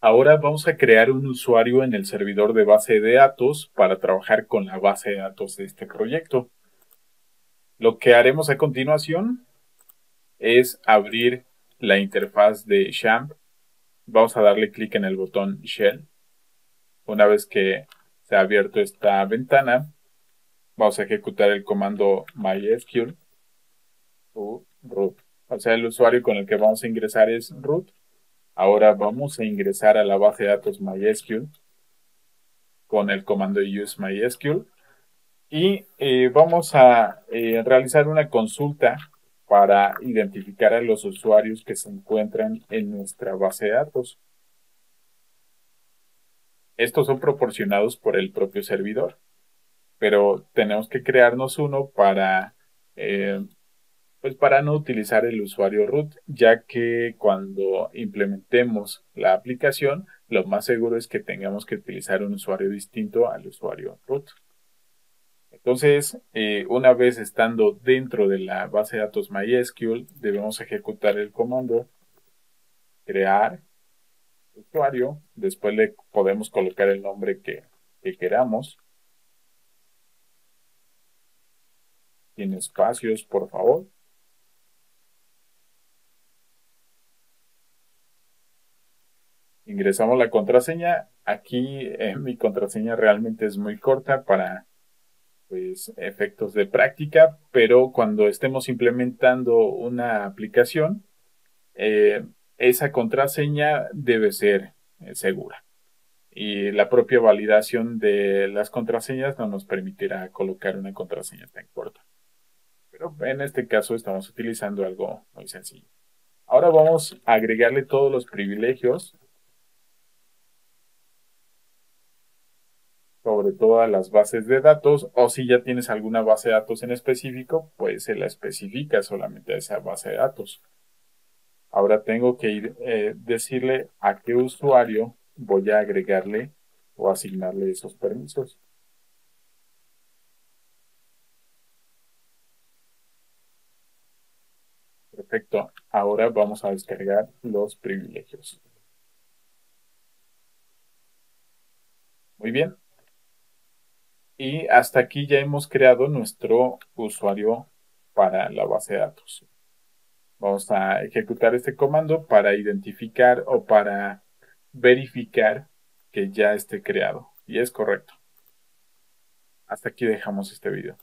Ahora vamos a crear un usuario en el servidor de base de datos para trabajar con la base de datos de este proyecto. Lo que haremos a continuación es abrir la interfaz de XAMPP. Vamos a darle clic en el botón Shell. Una vez que se ha abierto esta ventana, vamos a ejecutar el comando mysql root. O sea, el usuario con el que vamos a ingresar es root Ahora vamos a ingresar a la base de datos MySQL con el comando useMySQL y eh, vamos a eh, realizar una consulta para identificar a los usuarios que se encuentran en nuestra base de datos. Estos son proporcionados por el propio servidor, pero tenemos que crearnos uno para eh, pues para no utilizar el usuario root, ya que cuando implementemos la aplicación, lo más seguro es que tengamos que utilizar un usuario distinto al usuario root. Entonces, eh, una vez estando dentro de la base de datos MySQL, debemos ejecutar el comando crear usuario. Después le podemos colocar el nombre que, que queramos. Sin espacios, por favor. Ingresamos la contraseña. Aquí eh, mi contraseña realmente es muy corta para pues, efectos de práctica, pero cuando estemos implementando una aplicación, eh, esa contraseña debe ser eh, segura. Y la propia validación de las contraseñas no nos permitirá colocar una contraseña tan corta. Pero en este caso estamos utilizando algo muy sencillo. Ahora vamos a agregarle todos los privilegios sobre todas las bases de datos o si ya tienes alguna base de datos en específico, pues se la especifica solamente a esa base de datos. Ahora tengo que ir eh, decirle a qué usuario voy a agregarle o asignarle esos permisos. Perfecto. Ahora vamos a descargar los privilegios. Muy bien. Y hasta aquí ya hemos creado nuestro usuario para la base de datos. Vamos a ejecutar este comando para identificar o para verificar que ya esté creado. Y es correcto. Hasta aquí dejamos este video.